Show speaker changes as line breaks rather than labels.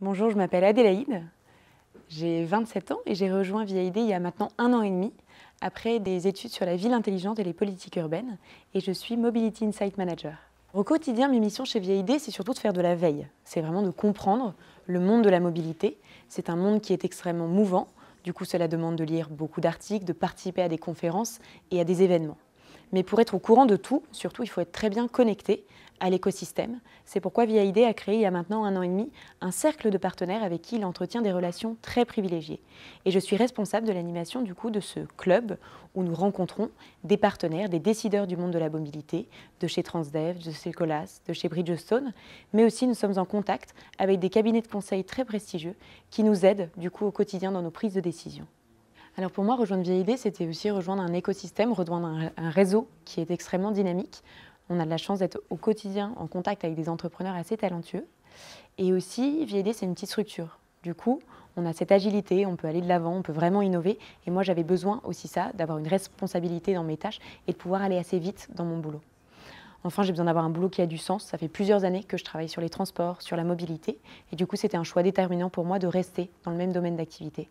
Bonjour, je m'appelle Adélaïde, j'ai 27 ans et j'ai rejoint VIAID il y a maintenant un an et demi après des études sur la ville intelligente et les politiques urbaines et je suis Mobility Insight Manager. Au quotidien, mes missions chez VIAID, c'est surtout de faire de la veille. C'est vraiment de comprendre le monde de la mobilité. C'est un monde qui est extrêmement mouvant. Du coup, cela demande de lire beaucoup d'articles, de participer à des conférences et à des événements. Mais pour être au courant de tout, surtout, il faut être très bien connecté à l'écosystème. C'est pourquoi VIAID a créé il y a maintenant un an et demi un cercle de partenaires avec qui il entretient des relations très privilégiées. Et je suis responsable de l'animation du coup de ce club où nous rencontrons des partenaires, des décideurs du monde de la mobilité, de chez Transdev, de chez Colas, de chez Bridgestone, mais aussi nous sommes en contact avec des cabinets de conseil très prestigieux qui nous aident du coup au quotidien dans nos prises de décision. Alors pour moi, rejoindre VIAID, c'était aussi rejoindre un écosystème, rejoindre un, réseau qui est extrêmement dynamique. On a de la chance d'être au quotidien en contact avec des entrepreneurs assez talentueux. Et aussi, VIAID, c'est une petite structure. Du coup, on a cette agilité, on peut aller de l'avant, on peut vraiment innover. Et moi, j'avais besoin aussi ça, d'avoir une responsabilité dans mes tâches et de pouvoir aller assez vite dans mon boulot. Enfin, j'ai besoin d'avoir un boulot qui a du sens. Ça fait plusieurs années que je travaille sur les transports, sur la mobilité. Et du coup, c'était un choix déterminant pour moi de rester dans le même domaine d'activité.